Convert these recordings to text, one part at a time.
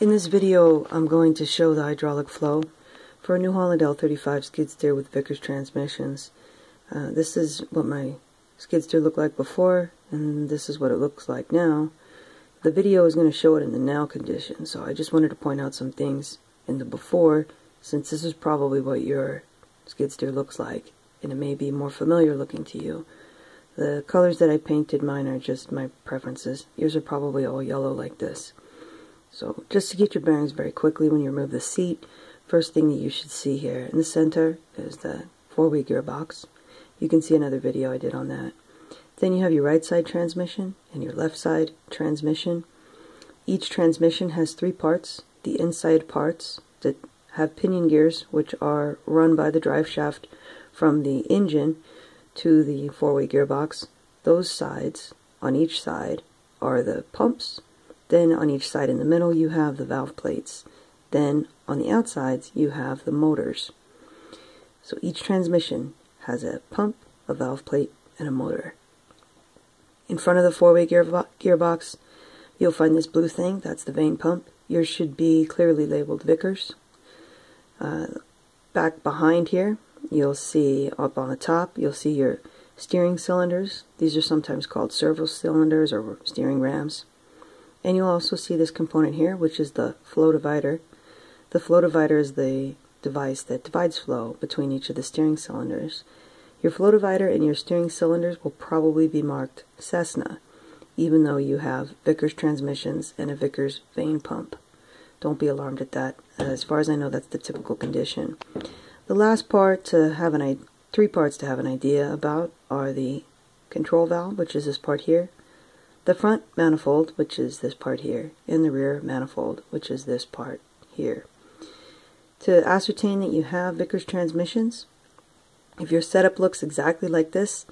In this video, I'm going to show the hydraulic flow for a New Holland L35 skid steer with Vickers transmissions. Uh, this is what my skid steer looked like before, and this is what it looks like now. The video is going to show it in the now condition, so I just wanted to point out some things in the before, since this is probably what your skid steer looks like, and it may be more familiar looking to you. The colors that I painted mine are just my preferences. Yours are probably all yellow like this. So just to get your bearings very quickly when you remove the seat, first thing that you should see here in the center is the four-way gearbox. You can see another video I did on that. Then you have your right side transmission and your left side transmission. Each transmission has three parts. The inside parts that have pinion gears, which are run by the drive shaft from the engine to the four-way gearbox. Those sides, on each side, are the pumps. Then on each side in the middle you have the valve plates. Then on the outsides you have the motors. So each transmission has a pump, a valve plate, and a motor. In front of the four-way gear gearbox, you'll find this blue thing. That's the vane pump. Yours should be clearly labeled Vickers. Uh, back behind here, You'll see up on the top, you'll see your steering cylinders. These are sometimes called servo cylinders or steering rams. And you'll also see this component here, which is the flow divider. The flow divider is the device that divides flow between each of the steering cylinders. Your flow divider and your steering cylinders will probably be marked Cessna, even though you have Vickers transmissions and a Vickers vane pump. Don't be alarmed at that. Uh, as far as I know, that's the typical condition. The last part to have an three parts to have an idea about are the control valve, which is this part here, the front manifold, which is this part here, and the rear manifold, which is this part here. To ascertain that you have Vickers transmissions, if your setup looks exactly like this,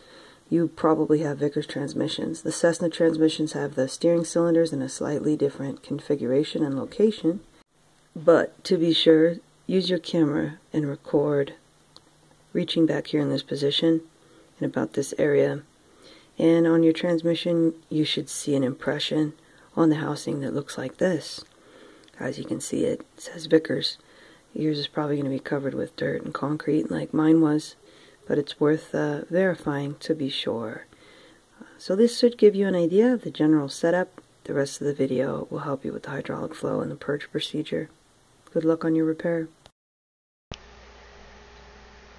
you probably have Vickers transmissions. The Cessna transmissions have the steering cylinders in a slightly different configuration and location, but to be sure, use your camera and record reaching back here in this position in about this area and on your transmission you should see an impression on the housing that looks like this. As you can see it, says Vickers. Yours is probably going to be covered with dirt and concrete like mine was but it's worth uh, verifying to be sure. So this should give you an idea of the general setup. The rest of the video will help you with the hydraulic flow and the purge procedure. Good luck on your repair.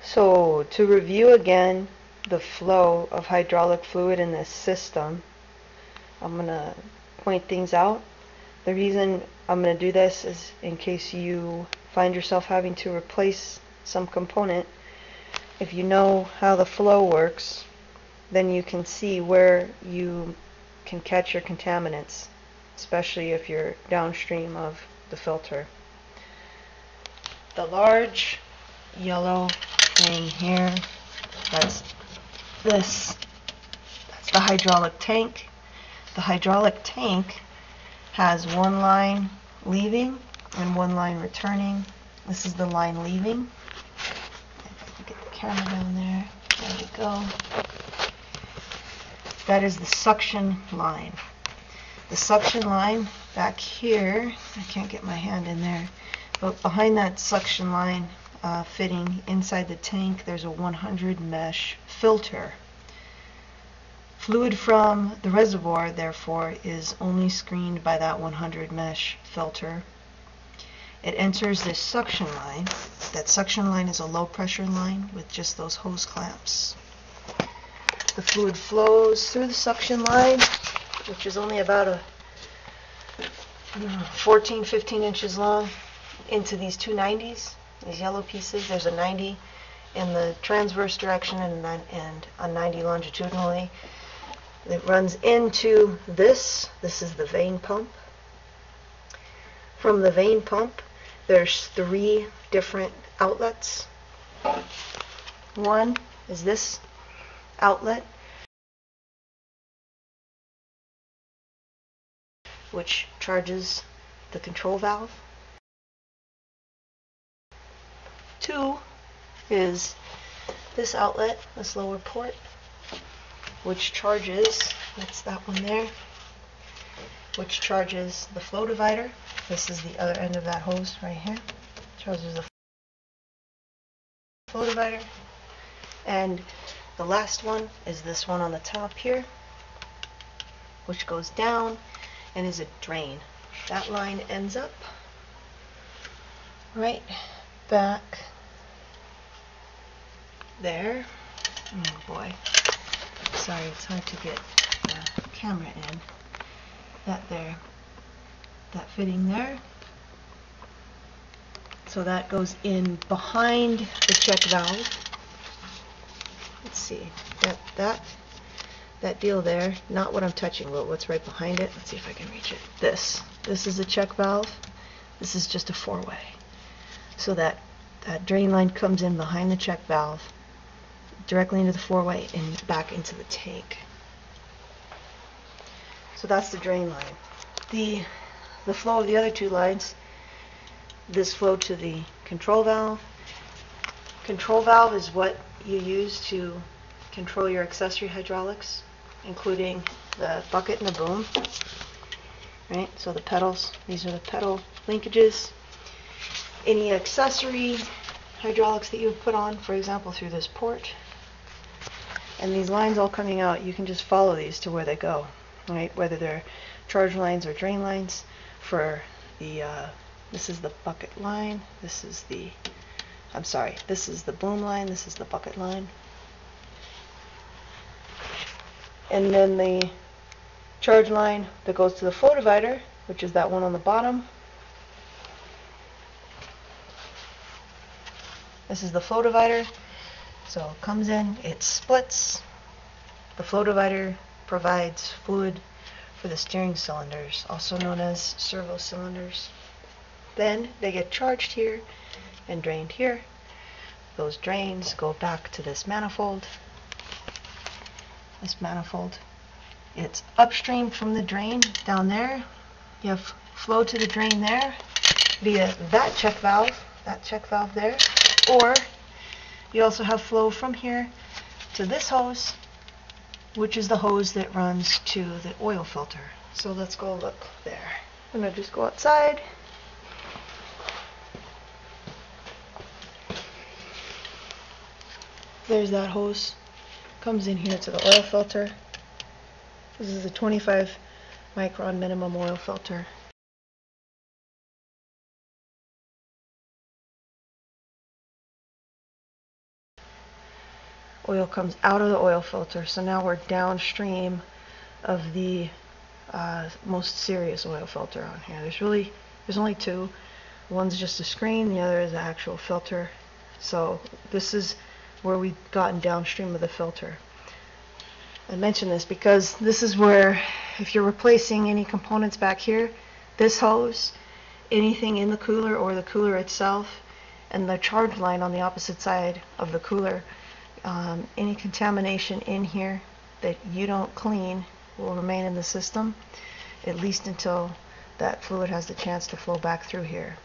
So to review again the flow of hydraulic fluid in this system, I'm going to point things out. The reason I'm going to do this is in case you find yourself having to replace some component. If you know how the flow works, then you can see where you can catch your contaminants, especially if you're downstream of the filter. The large yellow thing here. That's this. That's the hydraulic tank. The hydraulic tank has one line leaving and one line returning. This is the line leaving. Get the camera down there. There we go. That is the suction line. The suction line back here, I can't get my hand in there, but behind that suction line uh, fitting inside the tank there's a 100 mesh filter. Fluid from the reservoir therefore is only screened by that 100 mesh filter. It enters this suction line. That suction line is a low pressure line with just those hose clamps. The fluid flows through the suction line which is only about a 14, 15 inches long into these 290s these yellow pieces. There's a 90 in the transverse direction and, and a 90 longitudinally. It runs into this. This is the vane pump. From the vane pump, there's three different outlets. One is this outlet, which charges the control valve. Two is this outlet, this lower port, which charges, that's that one there, which charges the flow divider. This is the other end of that hose right here. You the flow divider. And the last one is this one on the top here, which goes down and is a drain. That line ends up right back there. Oh boy. Sorry, it's hard to get the camera in. That there. That fitting there. So that goes in behind the check valve. Let's see. That that that deal there, not what I'm touching, but what's right behind it. Let's see if I can reach it. This. This is a check valve. This is just a four-way. So that that drain line comes in behind the check valve directly into the four-way and back into the tank. So that's the drain line. The the flow of the other two lines, this flow to the control valve. Control valve is what you use to control your accessory hydraulics, including the bucket and the boom. Right, so the pedals, these are the pedal linkages. Any accessory hydraulics that you've put on, for example, through this port, and these lines all coming out, you can just follow these to where they go, right? Whether they're charge lines or drain lines for the, uh, this is the bucket line, this is the, I'm sorry, this is the boom line, this is the bucket line. And then the charge line that goes to the flow divider, which is that one on the bottom. This is the flow divider. So it comes in, it splits. The flow divider provides fluid for the steering cylinders, also known as servo cylinders. Then they get charged here and drained here. Those drains go back to this manifold. This manifold. It's upstream from the drain down there. You have flow to the drain there via that check valve, that check valve there, or you also have flow from here to this hose, which is the hose that runs to the oil filter. So let's go look there. I'm going to just go outside. There's that hose. Comes in here to the oil filter. This is a 25 micron minimum oil filter. Oil comes out of the oil filter. So now we're downstream of the uh, most serious oil filter on here. There's really, there's only two. One's just a screen, the other is the actual filter. So this is where we've gotten downstream of the filter. I mention this because this is where, if you're replacing any components back here, this hose, anything in the cooler or the cooler itself, and the charge line on the opposite side of the cooler um, any contamination in here that you don't clean will remain in the system at least until that fluid has the chance to flow back through here.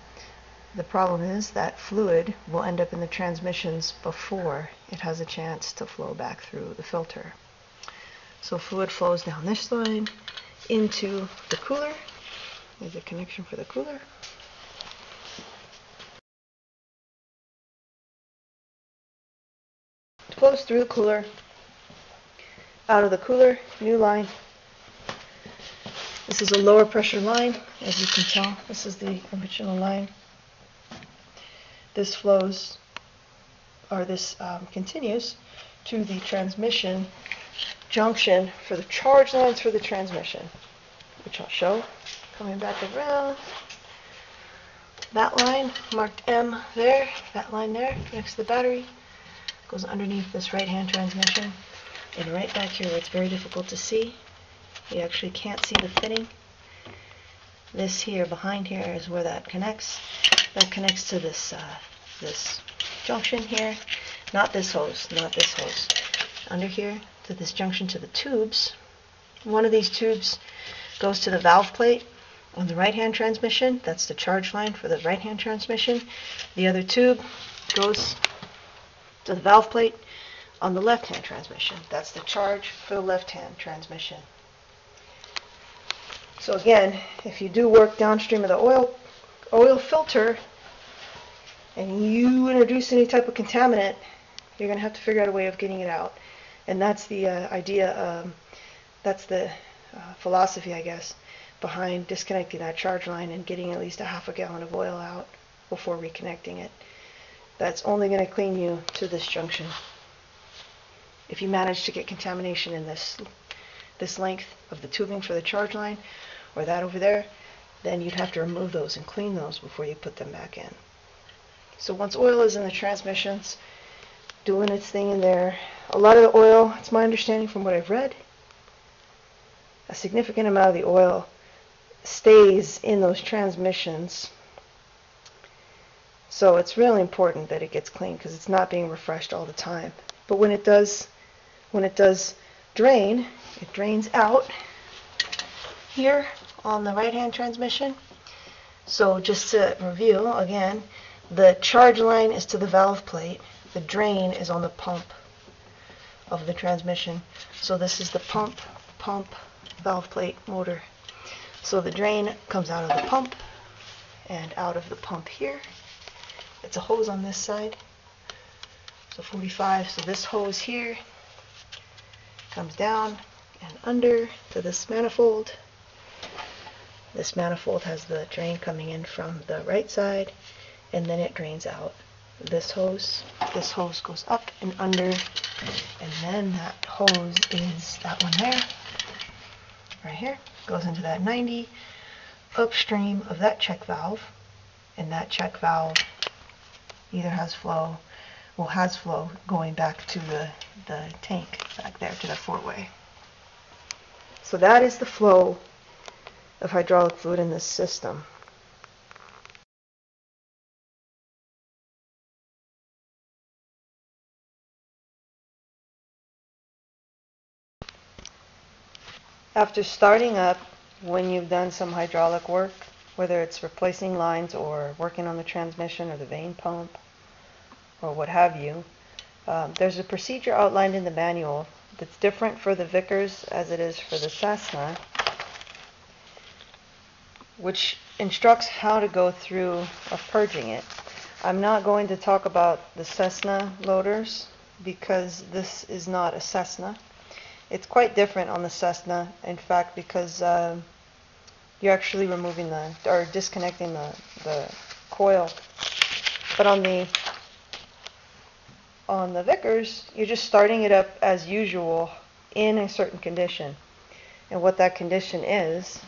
The problem is that fluid will end up in the transmissions before it has a chance to flow back through the filter. So fluid flows down this line into the cooler. There's a connection for the cooler. Flows through the cooler, out of the cooler, new line. This is a lower pressure line, as you can tell. This is the original line. This flows, or this um, continues to the transmission junction for the charge lines for the transmission, which I'll show. Coming back around, that line marked M there, that line there next to the battery goes underneath this right-hand transmission and right back here where it's very difficult to see. You actually can't see the fitting. This here, behind here, is where that connects. That connects to this, uh, this junction here. Not this hose, not this hose. Under here, to this junction to the tubes. One of these tubes goes to the valve plate on the right-hand transmission. That's the charge line for the right-hand transmission. The other tube goes to the valve plate on the left-hand transmission. That's the charge for the left-hand transmission. So again, if you do work downstream of the oil, oil filter, and you introduce any type of contaminant, you're going to have to figure out a way of getting it out. And that's the uh, idea, um, that's the uh, philosophy, I guess, behind disconnecting that charge line and getting at least a half a gallon of oil out before reconnecting it. That's only going to clean you to this junction. If you manage to get contamination in this this length of the tubing for the charge line or that over there, then you'd have to remove those and clean those before you put them back in. So once oil is in the transmissions, doing its thing in there, a lot of the oil, it's my understanding from what I've read, a significant amount of the oil stays in those transmissions. So it's really important that it gets cleaned because it's not being refreshed all the time. But when it does, when it does drain, it drains out here on the right-hand transmission. So just to review again, the charge line is to the valve plate. The drain is on the pump of the transmission. So this is the pump, pump, valve plate, motor. So the drain comes out of the pump and out of the pump here. It's a hose on this side. So 45, so this hose here comes down and under to this manifold. This manifold has the drain coming in from the right side and then it drains out. This hose, this hose goes up and under and then that hose is that one there, right here, goes into that 90 upstream of that check valve and that check valve either has flow, well has flow going back to the, the tank back there to the four-way. So that is the flow of hydraulic fluid in this system. After starting up, when you've done some hydraulic work, whether it's replacing lines or working on the transmission or the vane pump or what have you, um, there's a procedure outlined in the manual that's different for the Vickers as it is for the Cessna, which instructs how to go through of purging it. I'm not going to talk about the Cessna loaders because this is not a Cessna. It's quite different on the Cessna, in fact, because uh, you're actually removing the, or disconnecting the, the coil. But on the, on the Vickers, you're just starting it up as usual in a certain condition. And what that condition is,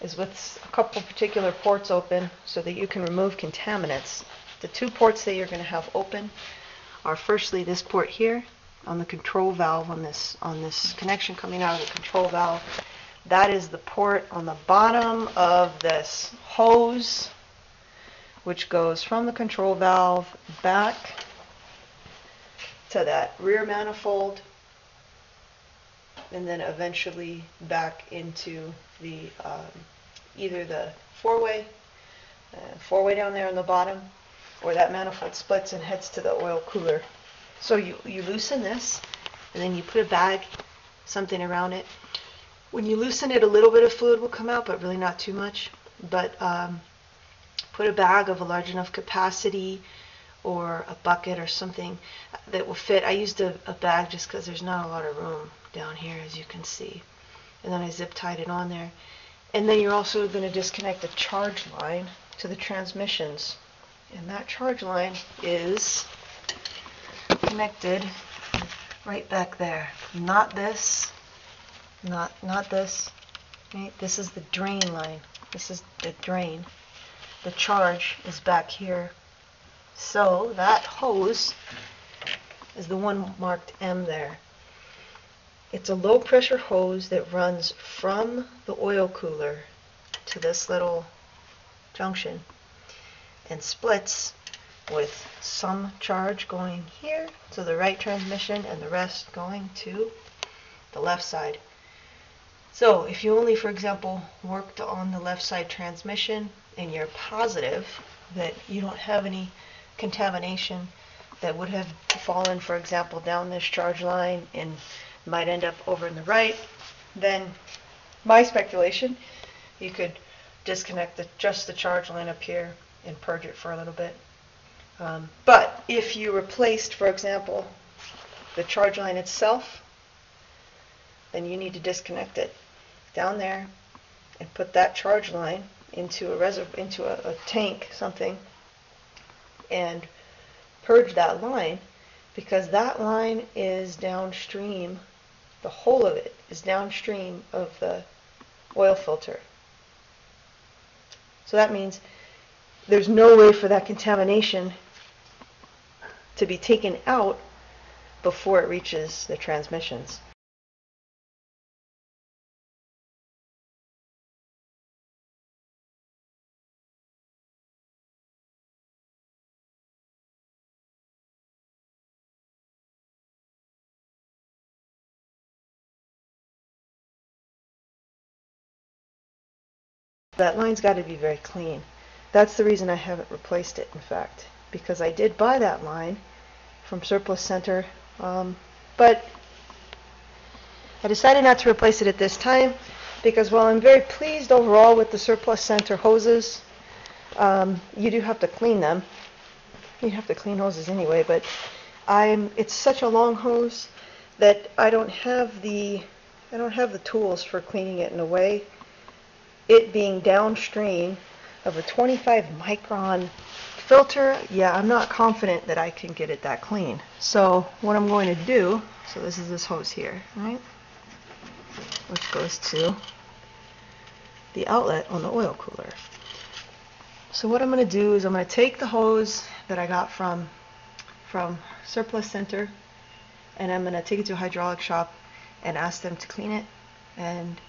is with a couple particular ports open so that you can remove contaminants. The two ports that you're going to have open are firstly this port here on the control valve on this on this connection coming out of the control valve. That is the port on the bottom of this hose which goes from the control valve back to that rear manifold and then eventually back into the um, either the four-way uh, four-way down there on the bottom or that manifold splits and heads to the oil cooler so you, you loosen this, and then you put a bag, something around it. When you loosen it, a little bit of fluid will come out, but really not too much. But um, put a bag of a large enough capacity or a bucket or something that will fit. I used a, a bag just because there's not a lot of room down here, as you can see. And then I zip tied it on there. And then you're also going to disconnect the charge line to the transmissions. And that charge line is connected right back there. Not this, not, not this. Right? This is the drain line. This is the drain. The charge is back here. So that hose is the one marked M there. It's a low pressure hose that runs from the oil cooler to this little junction and splits with some charge going here to the right transmission and the rest going to the left side. So if you only, for example, worked on the left side transmission and you're positive that you don't have any contamination that would have fallen, for example, down this charge line and might end up over in the right, then my speculation, you could disconnect the, just the charge line up here and purge it for a little bit. Um, but if you replaced, for example, the charge line itself, then you need to disconnect it down there and put that charge line into a reserv- into a, a tank, something, and purge that line because that line is downstream, the whole of it is downstream of the oil filter. So that means there's no way for that contamination to be taken out before it reaches the transmissions. That line's got to be very clean. That's the reason I haven't replaced it, in fact, because I did buy that line from Surplus Center, um, but I decided not to replace it at this time because while I'm very pleased overall with the Surplus Center hoses, um, you do have to clean them. You have to clean hoses anyway, but I'm it's such a long hose that I don't have the I don't have the tools for cleaning it in a way it being downstream of a 25 micron filter, yeah, I'm not confident that I can get it that clean. So what I'm going to do, so this is this hose here, right? Which goes to the outlet on the oil cooler. So what I'm going to do is I'm going to take the hose that I got from from Surplus Center and I'm going to take it to a hydraulic shop and ask them to clean it and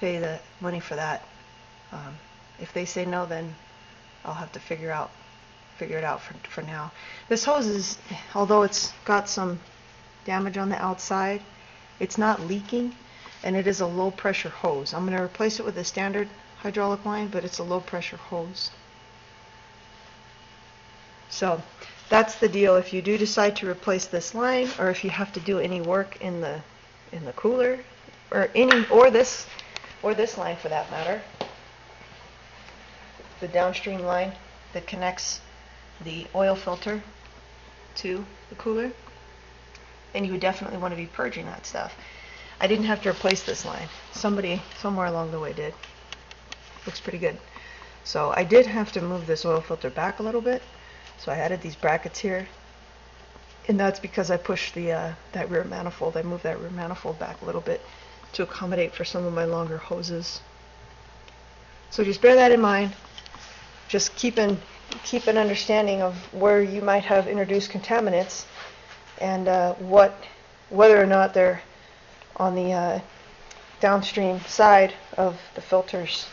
pay the money for that. Um, if they say no, then I'll have to figure out figure it out for, for now. This hose is, although it's got some damage on the outside, it's not leaking, and it is a low pressure hose. I'm going to replace it with a standard hydraulic line, but it's a low pressure hose. So that's the deal. If you do decide to replace this line, or if you have to do any work in the in the cooler, or any or this or this line for that matter, the downstream line that connects the oil filter to the cooler. And you would definitely want to be purging that stuff. I didn't have to replace this line. Somebody somewhere along the way did. Looks pretty good. So I did have to move this oil filter back a little bit. So I added these brackets here. And that's because I pushed the uh, that rear manifold. I moved that rear manifold back a little bit to accommodate for some of my longer hoses. So just bear that in mind just keep an, keep an understanding of where you might have introduced contaminants and uh, what, whether or not they're on the uh, downstream side of the filters